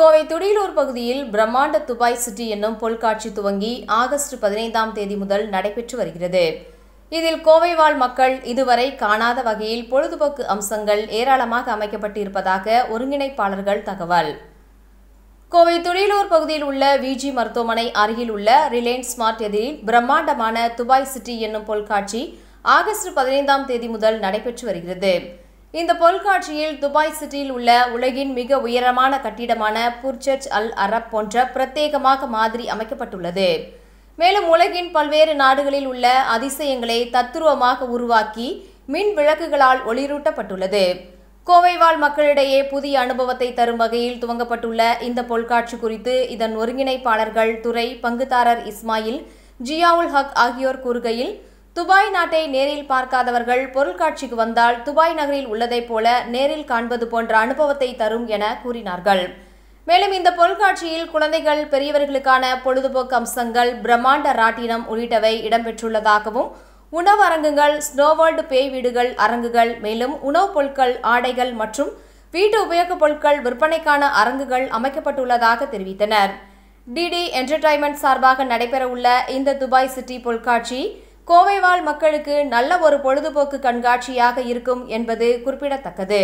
கோவை துடியலூர் பகுதியில் பிரம்மாண்ட Dubai city என்னும் பொருட்காட்சி துவங்கி ஆகஸ்ட் பதினைந்தாம் தேதி முதல் நடைபெற்று வருகிறது. இதில் கோவை வாழ் மக்கள் இதுவரை காணாத வகையில் பொழுதுபோக்கு அம்சங்கள் ஏராளமாக அமைக்கப்பட்டிருப்பதாக ஒருங்கிணைப்பாளர்கள் தகவல். கோவை துடியலூர் பகுதியில் உள்ள விஜி மருத்துவமனை அருகில் உள்ள ரிலையன்ஸ் ஸ்மார்ட் எதிரில் பிரம்மாண்டமான துபாய் சிட்டி என்னும் பொருட்காட்சி ஆகஸ்ட் பதினைந்தாம் தேதி முதல் நடைபெற்று வருகிறது. இந்த பொருட்காட்சியில் துபாய் சிட்டியில் உள்ள உலகின் மிக உயரமான கட்டிடமான புர்ச்சர்ச் அல் அரப் போன்ற பிரத்யேகமாக மாதிரி அமைக்கப்பட்டுள்ளது. மேலும் உலகின் பல்வேறு நாடுகளில் உள்ள அதிசயங்களை தத்துருவமாக உருவாக்கி மின் விளக்குகளால் ஒளிரூட்டப்பட்டுள்ளது. கோவை வாழ் மக்களிடையே புதிய அனுபவத்தை தரும் வகையில் துவங்கப்பட்டுள்ள இந்த பொருட்காட்சி குறித்து இதன் ஒருங்கிணைப்பாளர்கள் துறை பங்குதாரர் இஸ்மாயில் ஜியாவுல் ஹக் ஆகியோர் கூறுகையில் துபாய் நாட்டை நேரில் பார்க்காதவர்கள் பொருட்காட்சிக்கு வந்தால் துபாய் நகரில் உள்ளதைப் போல நேரில் காண்பது போன்ற அனுபவத்தை தரும் என கூறினார்கள். மேலும் இந்த பொருட்காட்சியில் குழந்தைகள் பெரியவர்களுக்கான பொழுதுபோக்கு அம்சங்கள் பிரம்மாண்ட ராட்டினம் உள்ளிட்டவை இடம்பெற்றுள்ளதாகவும் உணவு அரங்குகள் ஸ்னோவேர்ல்டு பேய் வீடுகள் அரங்குகள் மேலும் உணவுப் பொருட்கள் ஆடைகள் மற்றும் வீட்டு உபயோகப் பொருட்கள் விற்பனைக்கான அரங்குகள் அமைக்கப்பட்டுள்ளதாக தெரிவித்தனர். டிடி என்டர்டைன்மெண்ட் சார்பாக நடைபெறவுள்ள இந்த துபாய் சிட்டி பொருட்காட்சி கோவை வாழ் மக்களுக்கு நல்ல ஒரு பொழுதுபோக்கு கண்காட்சியாக இருக்கும் என்பது குறிப்பிடத்தக்கது.